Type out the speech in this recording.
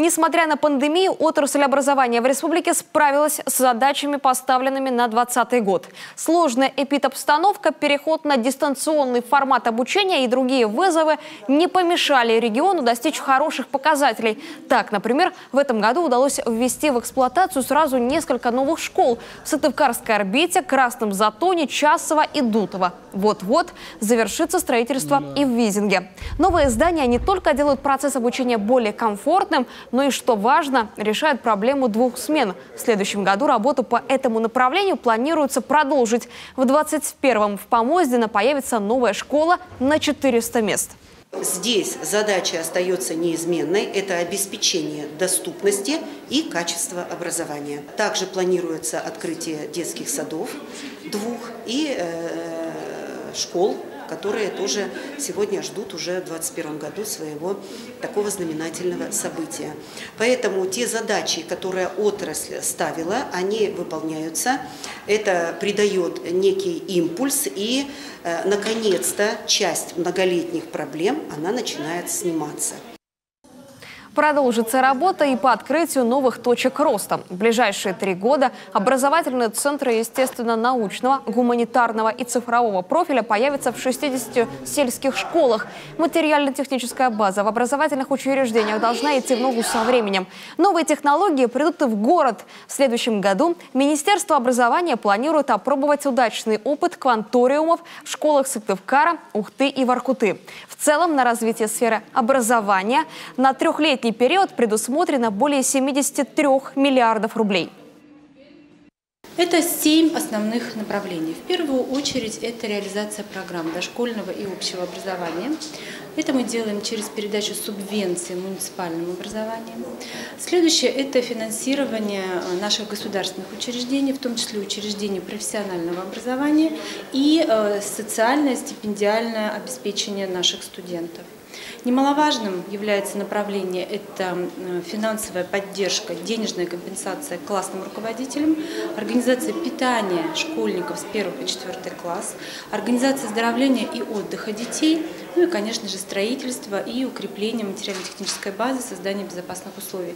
Несмотря на пандемию, отрасль образования в республике справилась с задачами, поставленными на 2020 год. Сложная эпидобстановка, переход на дистанционный формат обучения и другие вызовы не помешали региону достичь хороших показателей. Так, например, в этом году удалось ввести в эксплуатацию сразу несколько новых школ в Сыктывкарской орбите, Красном Затоне, Часово и Дутово. Вот-вот завершится строительство и в Визинге. Новые здания не только делают процесс обучения более комфортным, но и, что важно, решают проблему двух смен. В следующем году работу по этому направлению планируется продолжить. В 21-м в Помоздино появится новая школа на 400 мест. Здесь задача остается неизменной – это обеспечение доступности и качества образования. Также планируется открытие детских садов двух и э, школ которые тоже сегодня ждут уже в 2021 году своего такого знаменательного события. Поэтому те задачи, которые отрасль ставила, они выполняются. Это придает некий импульс и, э, наконец-то, часть многолетних проблем, она начинает сниматься. Продолжится работа и по открытию новых точек роста. В ближайшие три года образовательные центры естественно-научного, гуманитарного и цифрового профиля появятся в 60 сельских школах. Материально-техническая база в образовательных учреждениях должна идти в ногу со временем. Новые технологии придут и в город. В следующем году Министерство образования планирует опробовать удачный опыт кванториумов в школах Сыктывкара, Ухты и Воркуты. В целом на развитие сферы образования на трехлетний пятилетний период предусмотрено более 73 миллиардов рублей. Это семь основных направлений. В первую очередь это реализация программ дошкольного и общего образования. Это мы делаем через передачу субвенций муниципальному образованию. Следующее – это финансирование наших государственных учреждений, в том числе учреждений профессионального образования и э, социальное стипендиальное обеспечение наших студентов. Немаловажным является направление – это финансовая поддержка, денежная компенсация классным руководителям, организация питания школьников с 1 по 4 класс, организация оздоровления и отдыха детей, ну и, конечно же, строительство и укрепление материально-технической базы, создание безопасных условий.